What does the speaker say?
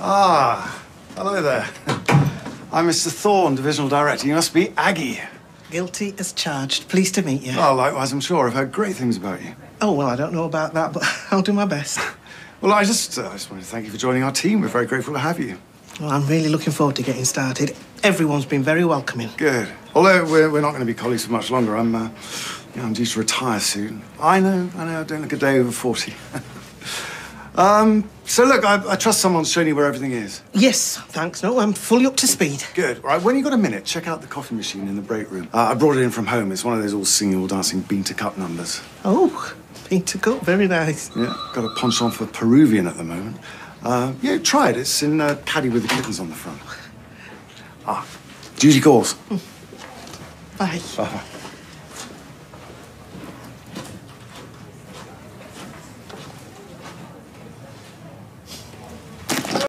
Ah, hello there. I'm Mr. Thorne, Divisional Director. You must be Aggie. Guilty as charged. Pleased to meet you. Oh, likewise, I'm sure. I've heard great things about you. Oh, well, I don't know about that, but I'll do my best. Well, I just, uh, I just wanted to thank you for joining our team. We're very grateful to have you. Well, I'm really looking forward to getting started. Everyone's been very welcoming. Good. Although we're, we're not going to be colleagues for much longer. I'm, uh, yeah, I'm due to retire soon. I know, I know. I don't look a day over 40. um, so, look, I, I trust someone's shown you where everything is. Yes, thanks. No, I'm fully up to speed. Good. All right, when you got a minute, check out the coffee machine in the break room. Uh, I brought it in from home. It's one of those all singing, all dancing bean to cup numbers. Oh, Peter Cup, very nice. Yeah, got a penchant for Peruvian at the moment. Uh, yeah, try it. It's in uh, caddy with the kittens on the front. Ah, duty calls. Bye. Bye.